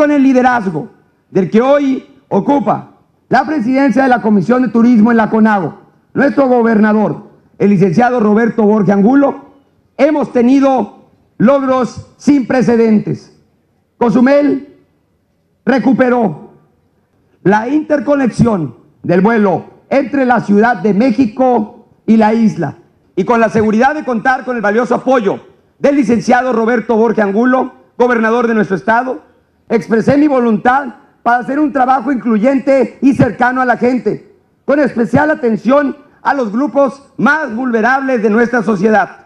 con el liderazgo del que hoy ocupa la presidencia de la Comisión de Turismo en la CONAGO, nuestro gobernador, el licenciado Roberto Borges Angulo, hemos tenido logros sin precedentes. Cozumel recuperó la interconexión del vuelo entre la Ciudad de México y la isla. Y con la seguridad de contar con el valioso apoyo del licenciado Roberto Borges Angulo, gobernador de nuestro estado, expresé mi voluntad para hacer un trabajo incluyente y cercano a la gente, con especial atención a los grupos más vulnerables de nuestra sociedad.